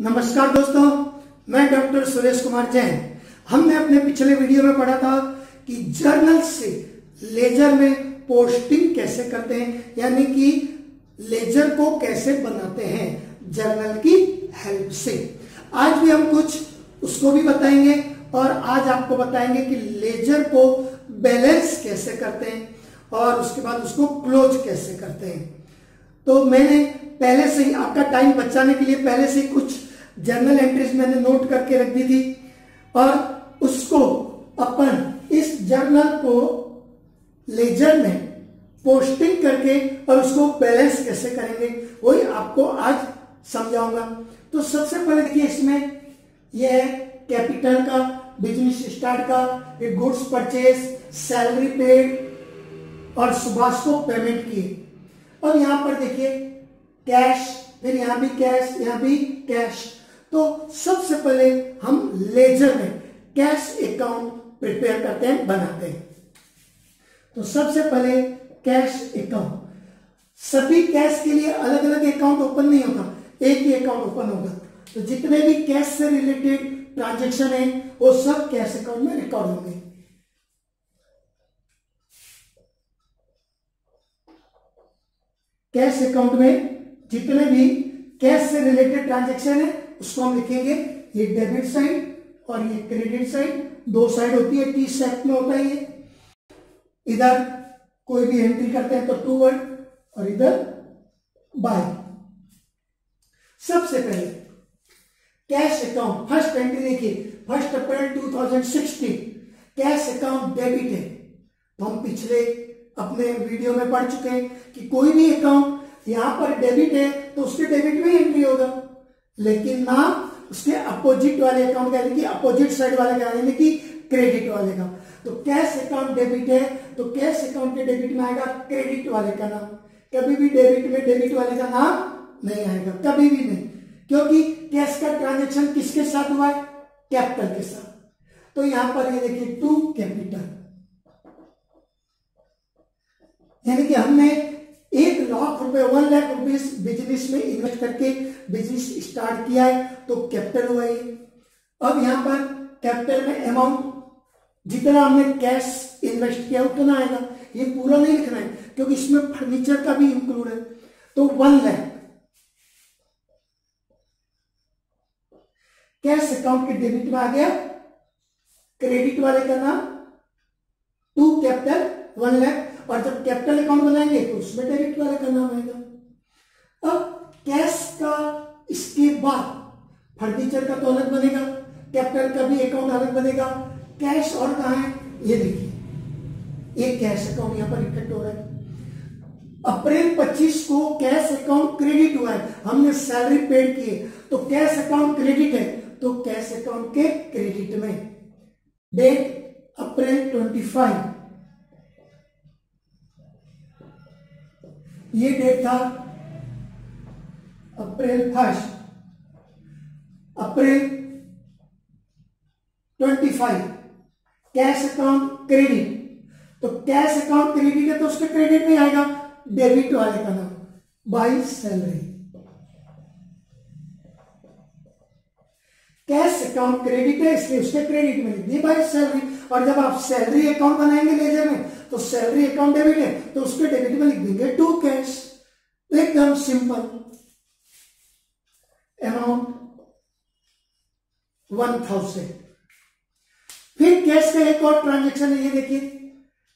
नमस्कार दोस्तों, मैं डॉक्टर सुरेश कुमार जैन। हमने अपने पिछले वीडियो में पढ़ा था कि जर्नल से लेजर में पोस्टिंग कैसे करते हैं, यानी कि लेजर को कैसे बनाते हैं, जर्नल की हेल्प से। आज भी हम कुछ उसको भी बताएँगे और आज आपको बताएँगे कि लेजर को बैलेंस कैसे करते हैं और उसके बाद उसको क्लोज कैसे करते हैं। तो मैंने पहले से ही, आपका टाइम बचाने के लिए पहले से ही कुछ जर्नल एंट्रीज मैंने नोट करके रख दी थी और उसको अपन इस जर्नल को लेजर में पोस्टिंग करके और उसको बैलेंस कैसे करेंगे, वही आपको आज समझाऊँगा। तो सबसे पहले देखिए इसमें यह है कैपिटल का, बिज़नेस स्टार्ट का गुड्स परचेज सैलरी पेड और सुभाष को पेमेंट किए। और यहाँ पर देखिए, कैश, फिर यहाँ भी कैश, यहाँ भी कैश। तो सबसे पहले हम लेजर में कैश अकाउंट प्रिपेयर करते हैं, बनाते हैं। तो सबसे पहले कैश अकाउंट सभी कैश के लिए अलग अलग अकाउंट ओपन नहीं होगा, एक ही अकाउंट ओपन होगा। तो जितने भी कैश से रिलेटेड ट्रांजेक्शन है, वो सब कैश अकाउंट में रिकॉर्ड होंगे। कैश अकाउंट में जितने भी कैश से रिलेटेड ट्रांजेक्शन है उसको हम लिखेंगे, ये डेबिट साइड और ये क्रेडिट साइड दो साइड होती है, तीस सेट में होता है ये। इधर कोई भी एंट्री करते हैं तो टू वर्ड और इधर बाय सबसे पहले कैश अकाउंट फ़र्स्ट एंट्री देखिए first April 2016 cash account debit है। तो हम पिछले अपने वीडियो में पढ़ चुके हैं कि कोई भी अकाउंट यहाँ पर डेबिट है तो उसके डेबिट में एंट्री होगा। लेकिन ना उसके अपोजिट वाले अकाउंट का यानी कि अपोजिट साइड वाले का यानी कि क्रेडिट वाले का। तो कैश अकाउंट डेबिट है तो कैश अकाउंट के डेबिट में आएगा क्रेडिट वाले का नाम। कभी भी डेबिट में डेबिट वाले का नाम नहीं आएगा, कभी भी नहीं। क्योंकि कैश का ट्रांजेक्शन किसके साथ हुआ है? कैपिटल के साथ। तो यहाँ पर ये देखिए टू कैपिटल यानी कि हमने लाख रुपए वन लाख रुपीस बिज़नेस में इन्वेस्ट करके बिज़नेस स्टार्ट किया है तो कैपिटल हुआ ये। अब यहाँ पर कैपिटल में अमाउंट जितना हमने कैश इन्वेस्ट किया, उतना आएगा। ये पूरा नहीं लिखना है, क्योंकि इसमें फर्नीचर का भी इंक्लूड है। तो वन लाख कैश अकाउंट के डेबिट में आ गया। क्रेडिट वाले का नाम टू कैपिटल वन लाख और जब कैपिटल अकाउंट बनाएँगे तो उसमें डेबिट वाले का नाम आएगा। अब कैश का इसके बाद फर्नीचर का तो अलग बनेगा कैपिटल का भी अकाउंट अलग बनेगा। कैश और कहा है? ये देखिए। एक कैश अकाउंट यहाँ पर इकट्ठ हो रहा है। अप्रैल 25 को कैश अकाउंट क्रेडिट हुआ है। हमने सैलरी पेड किए तो कैश अकाउंट क्रेडिट है तो कैश अकाउंट के क्रेडिट में। डेट अप्रैल 25 ये डेट था April first. April 25 cash account credit तो कैश अकाउंट क्रेडिट है तो उसके क्रेडिट नहीं आएगा। डेबिट वाले का नाम। By salary cash account credit है, इसलिए उसके क्रेडिट में लिख बाई सैलरी, और जब आप सैलरी अकाउंट बनाएँगे लेजर में तो सैलरी अकाउंट डेबिट है तो उसके डेबिट में लिख देंगे टू कैश एकदम सिंपल अमाउंट वन थाउज़ेंड फिर कैश का एक और ट्रांजेक्शन है, ये देखिए.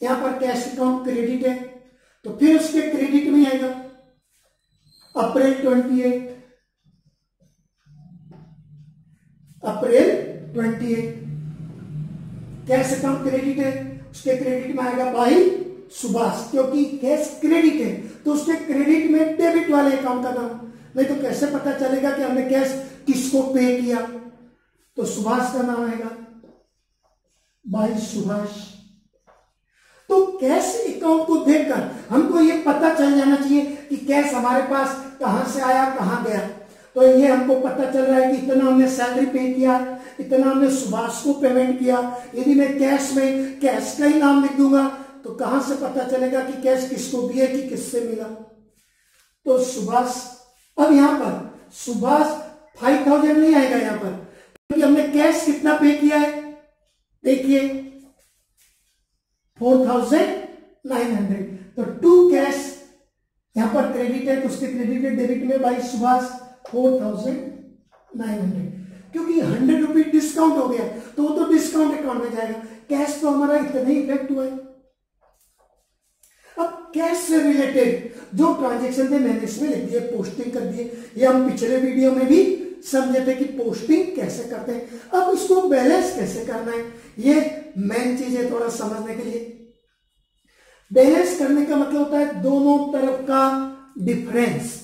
यहाँ पर कैश अकाउंट क्रेडिट है तो फिर उसके क्रेडिट में आएगा. April twenty eight April twenty eight. Cash account credit है, उसके क्रेडिट में आएगा भाई सुभाष, क्योंकि कैश क्रेडिट है तो उसके क्रेडिट में डेबिट वाले अकाउंट का नाम। नहीं तो कैसे पता चलेगा कि हमने कैश किसको पे किया? तो सुभाष का नाम आएगा भाई सुभाष। तो कैश अकाउंट को देखकर हमको ये पता चल जाना चाहिए कि कैश हमारे पास कहाँ से आया, कहाँ गया। तो ये हमको पता चल रहा है कि इतना हमने सैलरी पे किया, इतना हमने सुभाष को पेमेंट किया। यदि मैं कैश में कैश का ही नाम लिख दूँगा तो कहाँ से पता चलेगा कि कैश किसको दिए कि किससे मिला? तो सुभाष, अब यहाँ पर, सुभाष फाइव थाउज़ेंड नहीं आएगा यहाँ पर, क्योंकि हमने कैश कितना पे किया है? देखिए फोर थाउज़ेंड नाइन हंड्रेड तो टू कैश यहाँ पर क्रेडिट है तो उसके क्रेडिट डेबिट में by Subhash four thousand nine hundred. क्योंकि हंड्रेड रुपीज़ डिस्काउंट हो गया तो वो तो डिस्काउंट अकाउंट में जाएगा। कैश तो हमारा इतना ही इफ़ेक्ट हुआ है। अब कैश से रिलेटेड जो ट्रांजेक्शन थे, मैंने इसमें लिख दिए पोस्टिंग कर दिए। ये हम पिछले वीडियो में भी समझे थे कि पोस्टिंग कैसे करते हैं। अब इसको बैलेंस कैसे करना है, ये मेन चीज़ है थोड़ा समझने के लिए। बैलेंस करने का मतलब होता है दोनों तरफ़ का डिफरेंस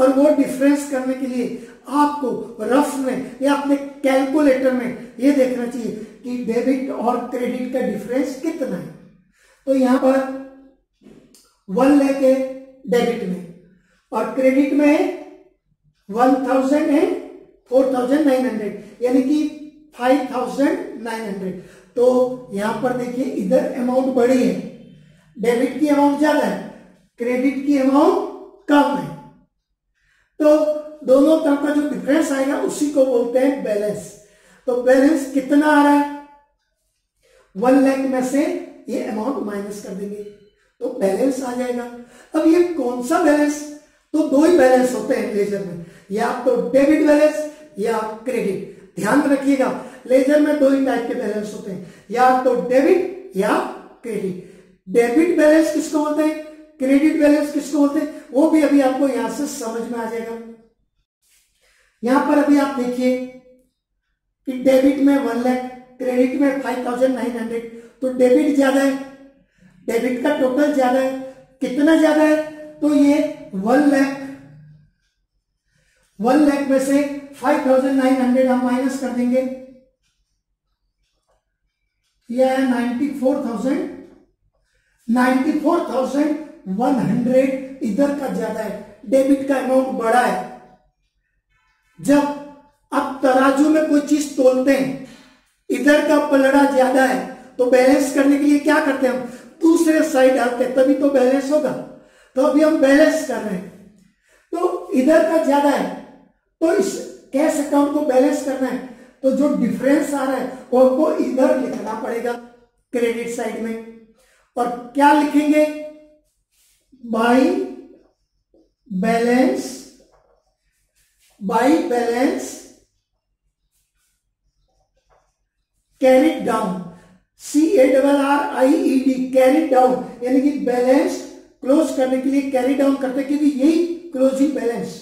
और वो डिफरेंस करने के लिए आपको रफ में या अपने कैलकुलेटर में ये देखना चाहिए कि डेबिट और क्रेडिट का डिफरेंस कितना है। तो यहाँ पर वन लैख है डेबिट में और क्रेडिट में है वन थाउज़ेंड है फोर थाउज़ेंड नाइन हंड्रेड यानी कि फाइव थाउज़ेंड नाइन हंड्रेड तो यहाँ पर देखिए इधर अमाउंट बड़ी है। डेबिट की अमाउंट ज़्यादा है क्रेडिट की अमाउंट कम है। तो दोनों तरफ़ का जो डिफरेंस आएगा, उसी को बोलते हैं बैलेंस तो बैलेंस कितना आ रहा है? वन लैख में से ये अमाउंट माइनस कर देंगे। तो बैलेंस आ जाएगा। अब ये कौन सा बैलेंस तो दो ही बैलेंस होते हैं लेजर में। या तो डेबिट बैलेंस या क्रेडिट ध्यान रखिएगा लेजर में दो ही टाइप के बैलेंस होते हैं। या तो डेबिट या क्रेडिट डेबिट बैलेंस किसको बोलते हैं? क्रेडिट बैलेंस किसको बोलते हैं? वो भी अभी आपको यहाँ से समझ में आ जाएगा। यहाँ पर अभी आप देखिए, कि डेबिट में वन लैख, क्रेडिट में फाइव थाउज़ेंड नाइन हंड्रेड। तो डेबिट ज़्यादा है, डेबिट का टोटल ज़्यादा है। कितना ज़्यादा है? तो ये वन लैख वन लैख में से फाइव थाउज़ेंड नाइन हंड्रेड हम माइनस कर देंगे। यह है ninety four thousand ninety four thousand one hundred इधर का ज़्यादा है। डेबिट का अमाउंट बड़ा है। जब आप तराजू में कोई चीज़ तोलते हैं, इधर का पलड़ा ज़्यादा है तो बैलेंस करने के लिए क्या करते हैं हम? दूसरे साइड डालते हैं, तभी तो बैलेंस होगा। तो अभी हम बैलेंस कर रहे हैं। तो इधर का ज़्यादा है तो इस कैश अकाउंट को बैलेंस करना है। तो जो डिफरेंस आ रहा है वो हमको इधर लिखना पड़ेगा क्रेडिट साइड में। और क्या लिखेंगे? By balance by balance carried down C A double R I E D carried down यानी कि बैलेंस क्लोज करने के लिए कैरी डाउन करते क्योंकि यही क्लोजिंग बैलेंस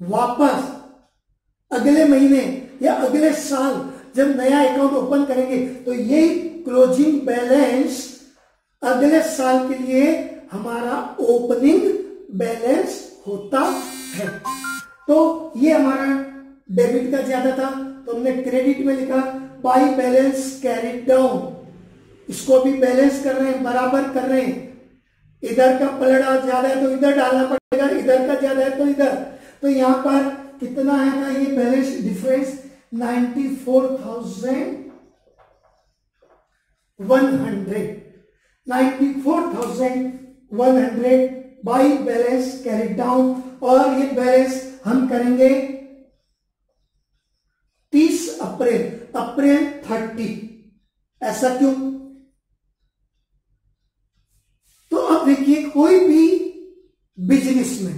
वापस अगले महीने या अगले साल जब नया अकाउंट ओपन करेंगे तो यही क्लोजिंग बैलेंस अगले साल के लिए हमारा ओपनिंग बैलेंस होता है। तो ये हमारा डेबिट का ज़्यादा था तो हमने क्रेडिट में लिखा बाई बैलेंस कैरी डाउन इसको भी बैलेंस कर रहे हैं, बराबर कर रहे हैं। इधर का पलड़ा ज़्यादा है तो इधर डालना पड़ेगा, इधर का ज़्यादा है तो इधर। तो यहाँ पर कितना है ना ये balance difference ninety four thousand one hundred ninety four thousand one hundred by balance carry down और ये बैलेंस हम करेंगे तीस अप्रैल अप्रैल थर्टी ऐसा क्यों? तो अब देखिए, कोई भी बिज़नेस में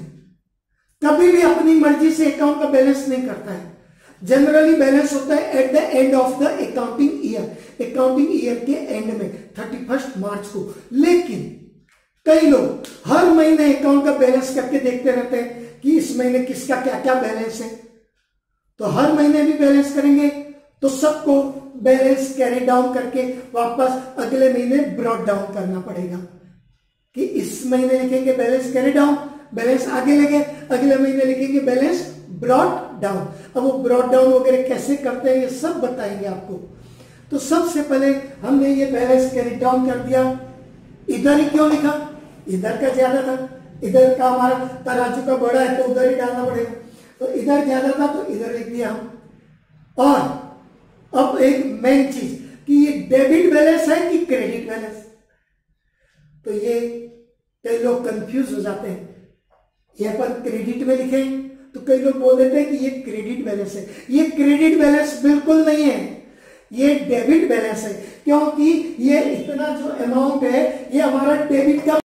कभी भी अपनी मर्ज़ी से अकाउंट का बैलेंस नहीं करता है। जनरली बैलेंस होता है at the end of the accounting year accounting year के एंड में थर्टी फ़र्स्ट मार्च को। लेकिन कई लोग हर महीने अकाउंट का बैलेंस करके देखते रहते हैं कि इस महीने किसका क्या क्या बैलेंस है। तो हर महीने भी बैलेंस करेंगे तो सबको बैलेंस कैरी डाउन करके वापस अगले महीने ब्रॉड डाउन करना पड़ेगा। कि इस महीने लिखेंगे बैलेंस कैरी डाउन बैलेंस आगे लगे, अगले महीने लिखेंगे बैलेंस ब्रॉड डाउन अब वो ब्रॉड डाउन वगैरह कैसे करते हैं, ये सब बताएँगे आपको। तो सबसे पहले हमने ये बैलेंस कैरी डाउन कर दिया। इधर ही क्यों लिखा? इधर का ज़्यादा था इधर का हमारा तराजू का बड़ा है तो उधर ही डालना पड़ेगा। तो इधर ज़्यादा था तो इधर लिख दिया हम। और अब एक मेन चीज़ कि ये डेबिट बैलेंस है कि क्रेडिट बैलेंस? तो ये कई लोग कंफ्यूज हो जाते हैं। यहाँ पर क्रेडिट में लिखें तो कई लोग बोल देते हैं कि ये क्रेडिट बैलेंस है। ये क्रेडिट बैलेंस बिल्कुल नहीं है। ये डेबिट बैलेंस है, क्योंकि ये इतना जो अमाउंट है, ये हमारा डेबिट का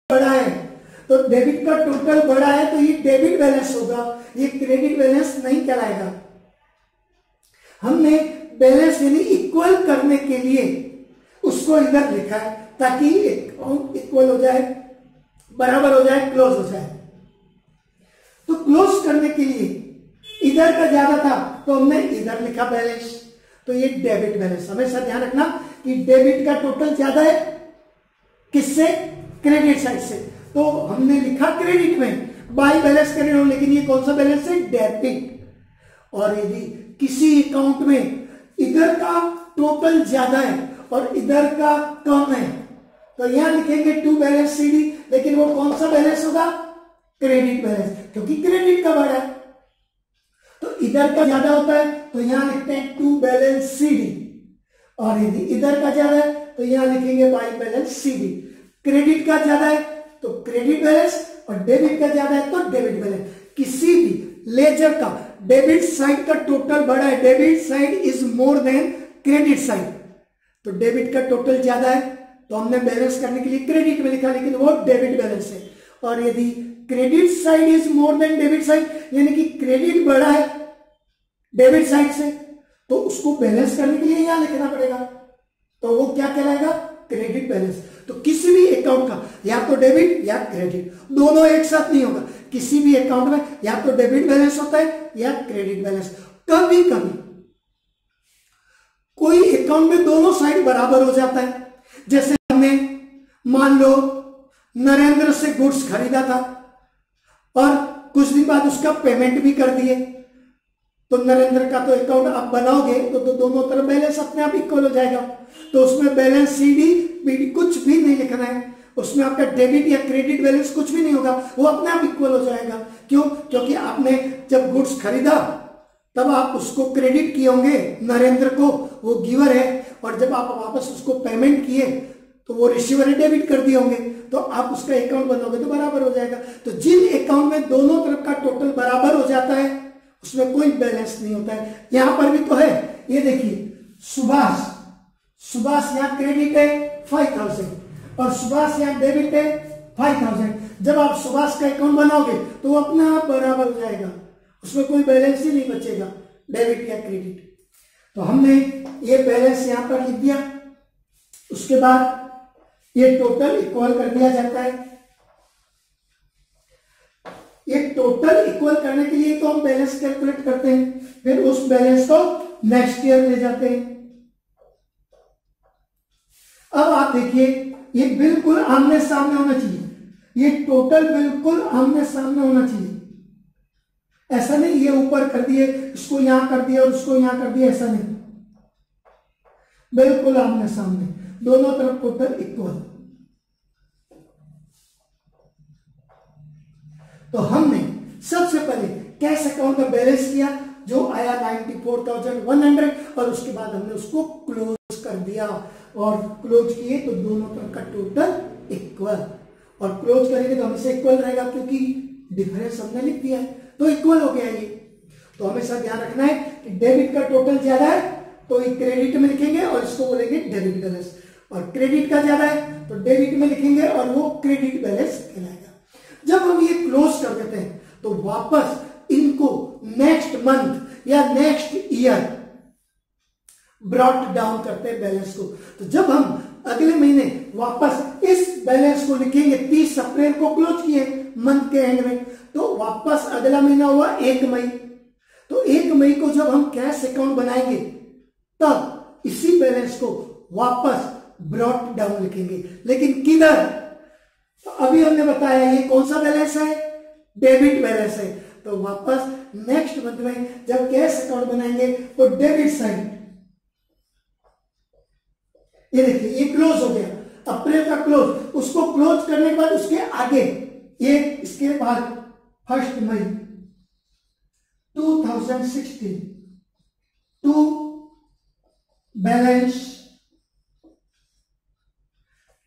तो डेबिट का टोटल बड़ा है तो ये डेबिट बैलेंस होगा। ये क्रेडिट बैलेंस नहीं कहलाएगा हमने बैलेंस यानी इक्वल करने के लिए उसको इधर लिखा है ताकि इक्वल हो जाए, बराबर हो जाए क्लोज हो जाए। तो क्लोज करने के लिए इधर का ज़्यादा था तो हमने इधर लिखा बैलेंस तो ये डेबिट बैलेंस हमेशा ध्यान रखना कि डेबिट का टोटल ज़्यादा है किससे? क्रेडिट साइड से। तो हमने लिखा क्रेडिट में। बाई बैलेंस क्रेडिट लेकिन ये कौन सा बैलेंस है? डेबिट। और यदि किसी अकाउंट में इधर का टोटल ज़्यादा है और इधर का कम है तो यहाँ लिखेंगे टू बैलेंस सीडी, लेकिन वो कौन सा बैलेंस होगा? क्रेडिट बैलेंस, क्योंकि क्रेडिट का बढ़ा है। तो इधर का ज़्यादा होता है तो यहाँ लिखते हैं टू बैलेंस सीडी। और यदि इधर का ज़्यादा है तो यहाँ लिखेंगे बाई बैलेंस सीडी। क्रेडिट का ज़्यादा है तो क्रेडिट बैलेंस और डेबिट का ज़्यादा है तो डेबिट बैलेंस किसी भी लेजर का डेबिट साइड का टोटल बड़ा है debit side is more than credit side तो डेबिट का टोटल ज़्यादा है तो हमने बैलेंस करने के लिए क्रेडिट में लिखा, लेकिन वो डेबिट बैलेंस है। और यदि credit side is more than debit side यानी कि क्रेडिट बड़ा है डेबिट साइड से तो उसको बैलेंस करने के लिए यहाँ लिखना पड़ेगा। तो वो क्या कहलाएगा? क्रेडिट बैलेंस तो किसी भी अकाउंट का, या तो डेबिट या क्रेडिट दोनों एक साथ नहीं होगा। किसी भी अकाउंट में या तो डेबिट बैलेंस होता है या क्रेडिट बैलेंस कभी कभी कोई अकाउंट में दोनों साइड बराबर हो जाता है। जैसे हमने मान लो नरेंद्र से गुड्स खरीदा था और कुछ दिन बाद उसका पेमेंट भी कर दिए। तो नरेंद्र का तो अकाउंट आप बनाओगे तो, तो दोनों तरफ़ बैलेंस अपने आप इक्वल हो जाएगा। तो उसमें बैलेंस सीडी बीडी कुछ भी नहीं लिखना है। उसमें आपका डेबिट या क्रेडिट बैलेंस कुछ भी नहीं होगा वो अपने आप इक्वल हो जाएगा। क्यों? क्योंकि आपने जब गुड्स खरीदा तब आप उसको क्रेडिट किए होंगे नरेंद्र को वो गिवर है। और जब आप वापस उसको पेमेंट किए तो वो रिसीवर डेबिट कर दिए होंगे। तो आप उसका अकाउंट बनाओगे तो बराबर हो जाएगा। तो जिन अकाउंट में दोनों तरफ़ का टोटल बराबर हो जाता है उसमें कोई बैलेंस नहीं होता है। यहाँ पर भी तो है। ये देखिए, सुभाष। सुभाष यहाँ क्रेडिट है फाइव थाउज़ेंड और सुभाष यहाँ डेबिट है फाइव थाउज़ेंड जब आप सुभाष का अकाउंट बनाओगे तो वो अपना आप बराबर हो जाएगा। उसमें कोई बैलेंस ही नहीं बचेगा डेबिट या क्रेडिट तो हमने ये बैलेंस यहाँ पर लिख दिया। उसके बाद ये टोटल इक्वल कर दिया जाता है। ये टोटल इक्वल करने के लिए तो हम बैलेंस कैलकुलेट करते हैं, फिर उस बैलेंस को नेक्स्ट ईयर ले जाते हैं। अब आप देखिए, ये बिल्कुल आमने सामने होना चाहिए। ये टोटल बिल्कुल आमने सामने होना चाहिए। ऐसा नहीं, ये ऊपर कर दिए, इसको यहाँ कर दिया और उसको यहाँ कर दिया, ऐसा नहीं। बिल्कुल आमने सामने, दोनों तरफ़ टोटल इक्वल तो हमने सबसे पहले कैश अकाउंट का बैलेंस किया जो आया 94,100 और उसके बाद हमने उसको क्लोज कर दिया। और क्लोज किए तो दोनों तरफ़ का टोटल इक्वल और क्लोज करेंगे तो हमेशा इक्वल रहेगा क्योंकि डिफरेंस हमने लिख दिया है। तो इक्वल हो गया ये। तो हमेशा ध्यान रखना है कि डेबिट का टोटल ज़्यादा है तो ये क्रेडिट में लिखेंगे और इसको बोलेंगे डेबिट बैलेंस और क्रेडिट का ज़्यादा है तो डेबिट में लिखेंगे और वो क्रेडिट बैलेंस कहलाएगा। जब हम ये क्लोज कर देते हैं तो वापस इनको नेक्स्ट मंथ या नेक्स्ट ईयर ब्रॉट डाउन करते हैं बैलेंस को। तो जब हम अगले महीने वापस इस बैलेंस को लिखेंगे, तीस अप्रैल को क्लोज किए मंथ के एंड में तो वापस अगला महीना हुआ एक मई। तो एक मई को जब हम कैश अकाउंट बनाएँगे, तब इसी बैलेंस को वापस ब्रॉट डाउन लिखेंगे। लेकिन किधर? अभी हमने बताया ये कौन सा बैलेंस है? डेबिट बैलेंस है। तो वापस नेक्स्ट मंथ में जब कैश अकाउंट बनाएँगे तो डेबिट साइड ये देखिए, ये क्लोज हो गया। अप्रैल का क्लोज उसको क्लोज करने के बाद उसके आगे, ये इसके बाद first May 2016 to balance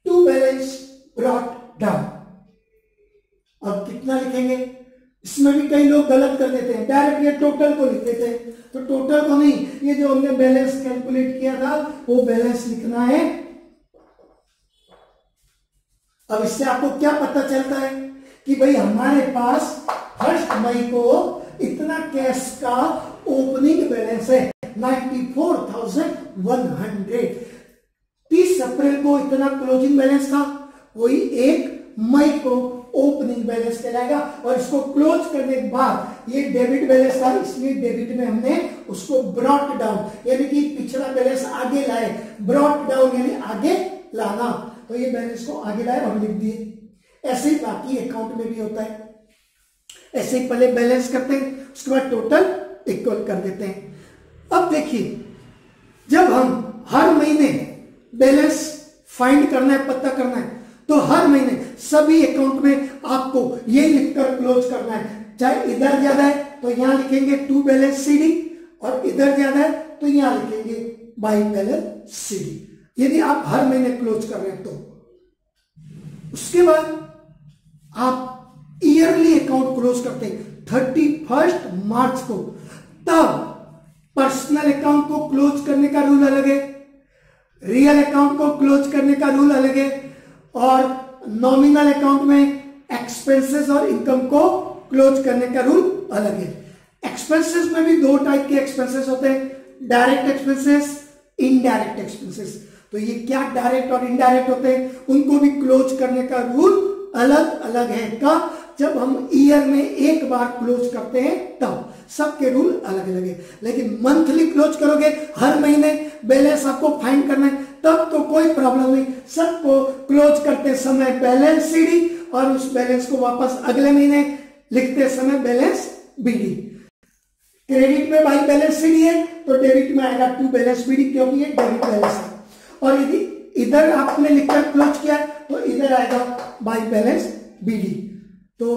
to balance brought down अब कितना लिखेंगे? इसमें भी कई लोग गलत कर देते हैं। डायरेक्ट ये टोटल को लिख देते हैं। तो टोटल को नहीं, ये जो हमने बैलेंस कैलकुलेट किया था, वो बैलेंस लिखना है। अब इससे आपको क्या पता चलता है कि भाई हमारे पास फ़र्स्ट मई को इतना कैश का ओपनिंग बैलेंस है ninety four thousand one hundred तीस अप्रैल को इतना क्लोजिंग बैलेंस था। वही एक मई को ओपनिंग बैलेंस कहलाएगा और इसको क्लोज करने के बाद ये डेबिट बैलेंस था, इसलिए डेबिट में हमने उसको ब्रॉट डाउन, यानी कि पिछला बैलेंस आगे लाए। ब्रॉट डाउन यानी आगे लाना। तो ये बैलेंस को आगे लाए और लिख दिए। ऐसे ही बाकी अकाउंट में भी होता है। ऐसे ही पहले बैलेंस करते हैं, उसके बाद टोटल इक्वल कर देते हैं। अब देखिए, जब हम हर महीने बैलेंस फाइंड करना है, पता करना है तो हर महीने सभी अकाउंट में आपको ये लिखकर क्लोज करना है। चाहे इधर ज़्यादा है तो यहाँ लिखेंगे टू बैलेंस सीडी और इधर ज़्यादा है तो यहाँ लिखेंगे बाई बैलेंस सीडी यदि आप हर महीने क्लोज कर रहे हैं तो। उसके बाद आप ईयरली अकाउंट क्लोज करते हैं थर्टी फ़र्स्ट मार्च को। तब पर्सनल अकाउंट को क्लोज करने का रूल अलग है। रियल अकाउंट को क्लोज करने का रूल अलग है। और नॉमिनल अकाउंट में एक्सपेंसेस और इनकम को क्लोज करने का रूल अलग है। एक्सपेंसेस में भी दो टाइप के एक्सपेंसेस होते हैं डायरेक्ट एक्सपेंसेस इनडायरेक्ट एक्सपेंसेस तो ये क्या डायरेक्ट और इनडायरेक्ट होते हैं, उनको भी क्लोज करने का रूल अलग अलग है। का जब हम ईयर में एक बार क्लोज करते हैं, तब सबके रूल अलग अलग है। लेकिन मंथली क्लोज करोगे, हर महीने बैलेंस आपको फाइंड करना है। तब तो कोई प्रॉब्लम नहीं। सबको क्लोज करते समय बैलेंस सीडी और उस बैलेंस को वापस अगले महीने लिखते समय बैलेंस बीडी क्रेडिट में बाई बैलेंस सीडी है तो डेबिट में आएगा टू बैलेंस बीडी क्योंकि ये डेबिट बैलेंस है। और यदि इधर आपने लिखकर क्लोज किया तो इधर आएगा बाई बैलेंस बीडी तो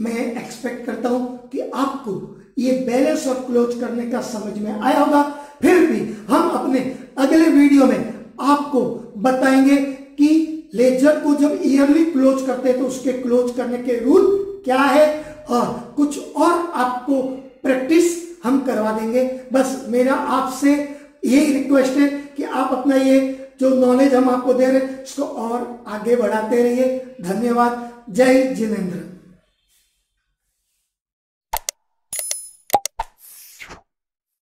मैं एक्सपेक्ट करता हूँ कि आपको ये बैलेंस और क्लोज करने का समझ में आया होगा। फिर भी हम अपने अगले वीडियो में आपको बताएँगे कि लेजर को जब ईयरली क्लोज करते हैं तो उसके क्लोज करने के रूल क्या है? और कुछ और आपको प्रैक्टिस हम करवा देंगे। बस मेरा आपसे यही रिक्वेस्ट है कि आप अपना ये जो नॉलेज हम आपको दे रहे हैं, इसको और आगे बढ़ाते रहिए। धन्यवाद। जय जिनेन्द्र।